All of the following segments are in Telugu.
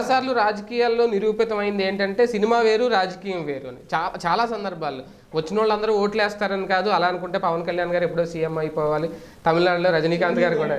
చాలాసార్లు రాజకీయాల్లో నిరూపితమైంది ఏంటంటే సినిమా వేరు రాజకీయం వేరు అని. చాలా చాలా సందర్భాల్లో. వచ్చిన వాళ్ళందరూ ఓట్లు వేస్తారని కాదు అలా అనుకుంటే పవన్ కళ్యాణ్ గారు ఎప్పుడో సీఎం అయిపోవాలి. తమిళనాడులో రజనీకాంత్ గారు కూడా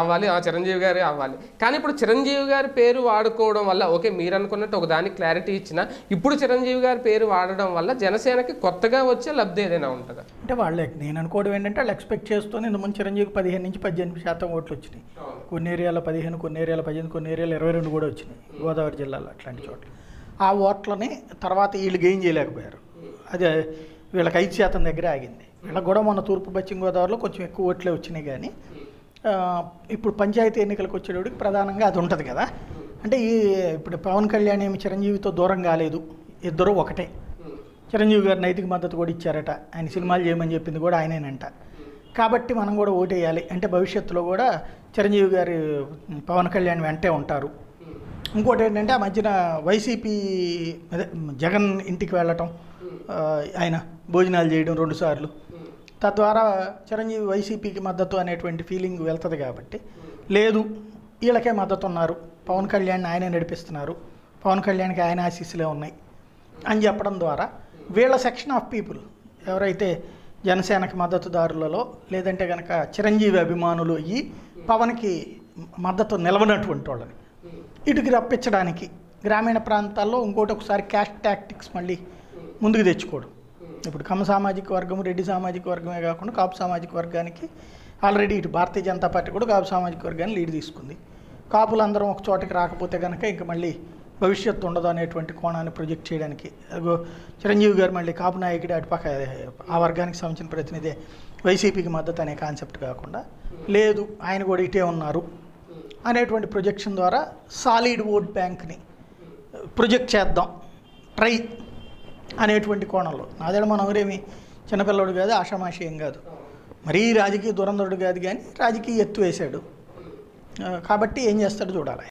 అవ్వాలి ఆ, చిరంజీవి గారు అవ్వాలి. కానీ ఇప్పుడు చిరంజీవి గారి పేరు వాడుకోవడం వల్ల ఓకే మీరు అనుకున్నట్టు ఒక దానికి క్లారిటీ ఇచ్చిన ఇప్పుడు చిరంజీవి గారి పేరు వాడడం వల్ల జనసేనకి కొత్తగా వచ్చే లబ్ధి ఏదైనా ఉంటుందా? అంటే వాళ్ళే నేను అనుకోవడం ఏంటంటే వాళ్ళు ఎక్స్పెక్ట్ చేస్తూనే ఇంతకుముందు చిరంజీవి పదిహేను నుంచి పద్దెనిమిది శాతం ఓట్లు వచ్చినాయి. కొన్ని ఏరియాల పదిహేను కొన్ని ఏరియాల పద్దెనిమిది కొన్ని ఏరియాల ఇరవై రెండు కూడా వచ్చినాయి గోదావరి జిల్లాలో అట్లాంటి చోట్ల ఆ ఓట్లని తర్వాత వీళ్ళు గెయిన్ చేయలేకపోయారు. అదే వీళ్ళకి ఐదు శాతం దగ్గర ఆగింది. వీళ్ళకి కూడా మొన్న తూర్పు పశ్చిమ గోదావరిలో కొంచెం ఎక్కువ ఓట్లే వచ్చినాయి కానీ ఇప్పుడు పంచాయతీ ఎన్నికలకు వచ్చేటప్పటికి ప్రధానంగా అది ఉంటుంది కదా. అంటే ఈ ఇప్పుడు పవన్ కళ్యాణ్ ఏమి చిరంజీవితో దూరం కాలేదు. ఇద్దరు ఒకటే. చిరంజీవి గారు నైతిక మద్దతు కూడా ఇచ్చారట. ఆయన సినిమాలు చేయమని చెప్పింది కూడా ఆయనేనంట. కాబట్టి మనం కూడా ఓటేయాలి. అంటే భవిష్యత్తులో కూడా చిరంజీవి గారి పవన్ కళ్యాణ్ వెంటే ఉంటారు. ఇంకోటి ఏంటంటే ఆ మధ్యన వైసీపీ అదే జగన్ ఇంటికి వెళ్ళటం ఆయన భోజనాలు చేయడం రెండుసార్లు తద్వారా చిరంజీవి వైసీపీకి మద్దతు అనేటువంటి ఫీలింగ్ వెళ్తుంది కాబట్టి. లేదు వీళ్ళకే మద్దతు ఉన్నారు పవన్ కళ్యాణ్ ఆయనే నడిపిస్తున్నారు. పవన్ కళ్యాణ్కి ఆయన ఆశీస్సులే ఉన్నాయి అని చెప్పడం ద్వారా వీళ్ళ సెక్షన్ ఆఫ్ పీపుల్ ఎవరైతే జనసేనకి మద్దతుదారులలో లేదంటే కనుక చిరంజీవి అభిమానులు అయ్యి పవన్కి మద్దతు నిలవనటువంటి వాళ్ళని. ఇటుకి రప్పించడానికి గ్రామీణ ప్రాంతాల్లో ఇంకోటి ఒకసారి క్యాష్ టాక్టిక్స్ మళ్ళీ ముందుకు తెచ్చుకోవడం. ఇప్పుడు కమ్మ సామాజిక వర్గం రెడ్డి సామాజిక వర్గమే కాకుండా కాపు సామాజిక వర్గానికి ఆల్రెడీ ఇటు భారతీయ జనతా పార్టీ కూడా కాపు సామాజిక వర్గాన్ని లీడ్ తీసుకుంది. కాపులందరం ఒక చోటకి రాకపోతే కనుక ఇంక మళ్ళీ భవిష్యత్తు ఉండదు అనేటువంటి కోణాన్ని ప్రొజెక్ట్ చేయడానికి. చిరంజీవి గారు మళ్ళీ కాపు నాయకుడు అటుపక్క ఆ వర్గానికి సంబంధించిన ప్రతినిధి వైసీపీకి మద్దతు అనే కాన్సెప్ట్ కాకుండా లేదు ఆయన కూడా ఇటే ఉన్నారు అనేటువంటి ప్రొజెక్షన్ ద్వారా సాలిడ్ ఓట్ బ్యాంక్ని ప్రొజెక్ట్ చేద్దాం ట్రై అనేటువంటి కోణంలో. నాదేడ ఎవరేమి చిన్నపిల్లడు కాదు ఆషామాషి ఏం కాదు. మరీ రాజకీయ దురంధరుడు కాదు కానీ రాజకీయ ఎత్తు వేశాడు. కాబట్టి ఏం చేస్తాడు చూడాలి.